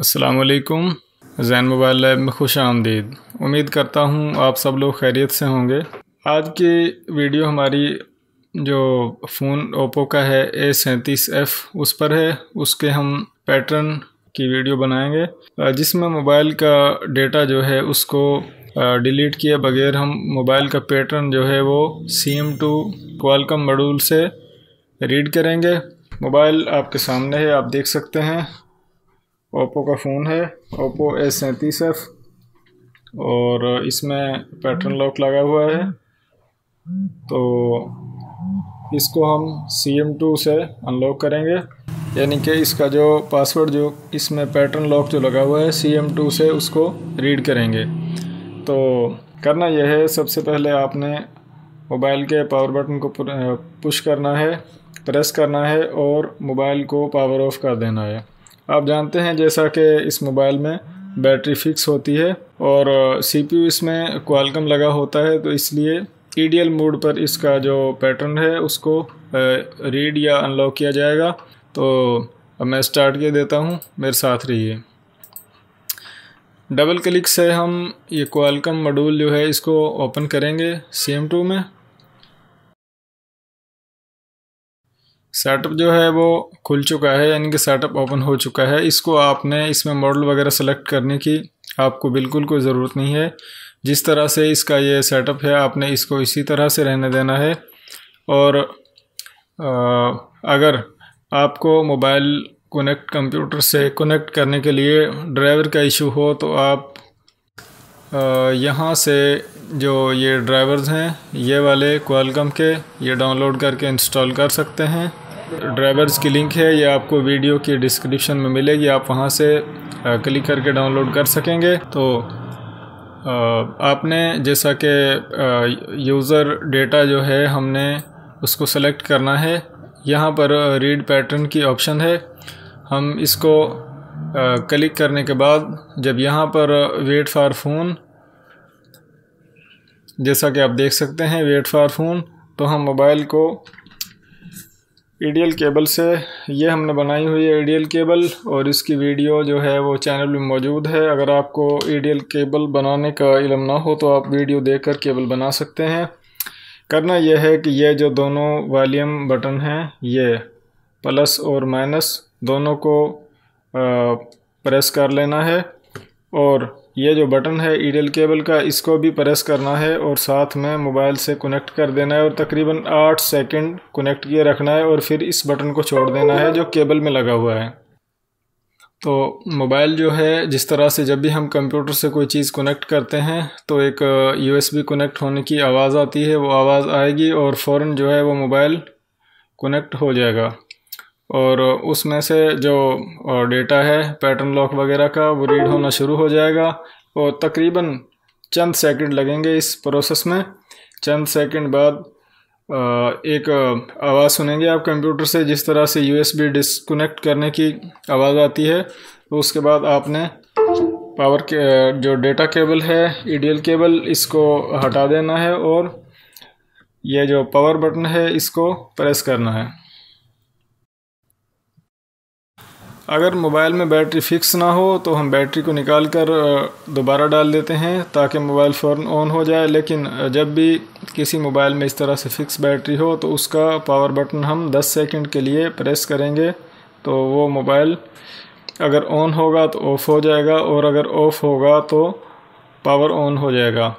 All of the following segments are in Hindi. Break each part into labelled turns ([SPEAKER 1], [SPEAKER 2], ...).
[SPEAKER 1] असलकुम जैन मोबाइल लैब में खुश आमदीद। उम्मीद करता हूँ आप सब लोग खैरियत से होंगे। आज की वीडियो हमारी जो फ़ोन ओप्पो का है ए सैंतीस एफ़ उस पर है। उसके हम पैटर्न की वीडियो बनाएँगे। जिसमें मोबाइल का डेटा जो है, उसको डिलीट किए बगैर हम मोबाइल का पैटर्न जो है, वो C M two Qualcomm module से रीड करेंगे। मोबाइल आपके सामने है, आप देख सकते हैं। ओप्पो का फ़ोन है, ओप्पो एस सैंतीस एफ़ और इसमें पैटर्न लॉक लगा हुआ है। तो इसको हम सी एम टू से अनलॉक करेंगे। यानी कि इसका जो पासवर्ड, जो इसमें पैटर्न लॉक जो लगा हुआ है, सी एम टू से उसको रीड करेंगे। तो करना यह है, सबसे पहले आपने मोबाइल के पावर बटन को पुश करना है, प्रेस करना है और मोबाइल को पावर ऑफ़ कर देना है। आप जानते हैं जैसा कि इस मोबाइल में बैटरी फिक्स होती है और सीपीयू इसमें क्वालकम लगा होता है तो इसलिए ईडीएल मोड पर इसका जो पैटर्न है उसको रीड या अनलॉक किया जाएगा। तो अब मैं स्टार्ट किए देता हूँ, मेरे साथ रहिए। डबल क्लिक से हम ये क्वालकम मॉड्यूल जो है इसको ओपन करेंगे सी एम टू में। सेटअप जो है वो खुल चुका है यानी कि सेटअप ओपन हो चुका है। इसको आपने इसमें मॉडल वगैरह सेलेक्ट करने की आपको बिल्कुल कोई ज़रूरत नहीं है। जिस तरह से इसका ये सेटअप है आपने इसको इसी तरह से रहने देना है। और आ, अगर आपको मोबाइल कनेक्ट कंप्यूटर से कनेक्ट करने के लिए ड्राइवर का इशू हो तो आप यहाँ से जो ये ड्राइवर्स हैं, ये वाले क्वालकम के, ये डाउनलोड करके इंस्टॉल कर सकते हैं। ड्राइवर्स की लिंक है, ये आपको वीडियो की डिस्क्रिप्शन में मिलेगी, आप वहाँ से क्लिक करके डाउनलोड कर सकेंगे। तो आपने जैसा कि यूज़र डेटा जो है, हमने उसको सेलेक्ट करना है। यहाँ पर रीड पैटर्न की ऑप्शन है। हम इसको क्लिक करने के बाद, जब यहाँ पर वेट फॉर फ़ोन जैसा कि आप देख सकते हैं वेट फॉर फ़ोन तो हम मोबाइल को ईडीएल केबल से ये हमने बनाई हुई है ईडीएल केबल और इसकी वीडियो जो है वो चैनल में मौजूद है। अगर आपको ईडीएल केबल बनाने का इलम ना हो तो आप वीडियो देखकर केबल बना सकते हैं। करना यह है कि ये जो दोनों वॉल्यूम बटन हैं ये प्लस और माइनस दोनों को आ, प्रेस कर लेना है और ये जो बटन है ईडल केबल का, इसको भी प्रेस करना है और साथ में मोबाइल से कनेक्ट कर देना है और तकरीबन आठ सेकंड कनेक्ट किए रखना है और फिर इस बटन को छोड़ देना है जो केबल में लगा हुआ है। तो मोबाइल जो है, जिस तरह से जब भी हम कंप्यूटर से कोई चीज़ कनेक्ट करते हैं तो एक यूएसबी कनेक्ट होने की आवाज़ आती है, वो आवाज़ आएगी और फ़ौर जो है वो मोबाइल कनेक्ट हो जाएगा। और उसमें से जो डेटा है पैटर्न लॉक वगैरह का, वो रीड होना शुरू हो जाएगा। और तकरीबन चंद सेकंड लगेंगे इस प्रोसेस में। चंद सेकंड बाद एक आवाज़ सुनेंगे आप कंप्यूटर से, जिस तरह से यूएसबी डिसकनेक्ट करने की आवाज़ आती है। तो उसके बाद आपने पावर के जो डेटा केबल है ईडीएल केबल इसको हटा देना है और यह जो पावर बटन है, इसको प्रेस करना है। अगर मोबाइल में बैटरी फ़िक्स ना हो तो हम बैटरी को निकाल कर दोबारा डाल देते हैं ताकि मोबाइल फ़ौर ऑन हो जाए। लेकिन जब भी किसी मोबाइल में इस तरह से फ़िक्स बैटरी हो तो उसका पावर बटन हम 10 सेकंड के लिए प्रेस करेंगे। तो वो मोबाइल अगर ऑन होगा तो ऑफ़ हो जाएगा और अगर ऑफ़ होगा तो पावर ऑन हो जाएगा।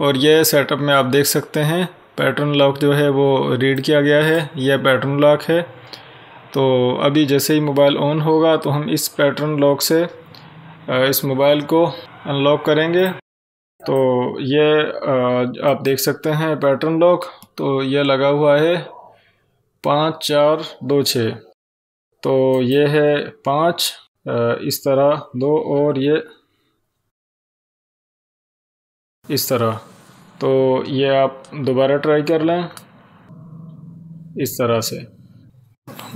[SPEAKER 1] और ये सेटअप में आप देख सकते हैं, पैटर्न लॉक जो है वो रीड किया गया है। यह पैटर्न लॉक है। तो अभी जैसे ही मोबाइल ऑन होगा तो हम इस पैटर्न लॉक से इस मोबाइल को अनलॉक करेंगे। तो ये आप देख सकते हैं पैटर्न लॉक। तो ये लगा हुआ है पाँच, चार, दो, छः। तो ये है पाँच इस तरह, दो और ये, इस तरह। तो ये आप दोबारा ट्राई कर लें, इस तरह से।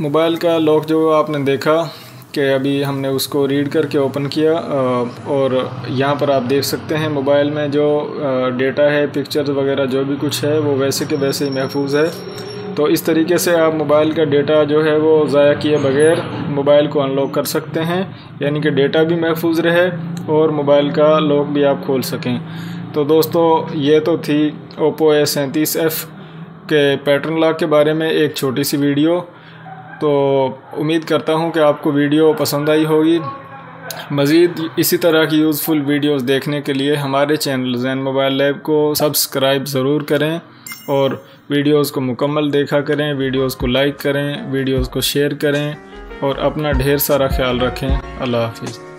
[SPEAKER 1] मोबाइल का लॉक जो आपने देखा कि अभी हमने उसको रीड करके ओपन किया और यहाँ पर आप देख सकते हैं मोबाइल में जो डेटा है पिक्चर्स वगैरह जो भी कुछ है, वो वैसे के वैसे ही महफूज है। तो इस तरीके से आप मोबाइल का डेटा जो है वो ज़ाया किए बगैर मोबाइल को अनलॉक कर सकते हैं, यानी कि डेटा भी महफूज रहे और मोबाइल का लॉक भी आप खोल सकें। तो दोस्तों, ये तो थी ओप्पो ए सैंतीस एफ़ के पैटर्न लॉक के बारे में एक छोटी सी वीडियो तो उम्मीद करता हूँ कि आपको वीडियो पसंद आई होगी। मज़ीद इसी तरह की यूज़फुल वीडियोस देखने के लिए हमारे चैनल जैन मोबाइल लैब को सब्सक्राइब ज़रूर करें और वीडियोस को मुकम्मल देखा करें वीडियोस को लाइक करें वीडियोस को शेयर करें और अपना ढेर सारा ख्याल रखें। अल्लाह हाफिज़।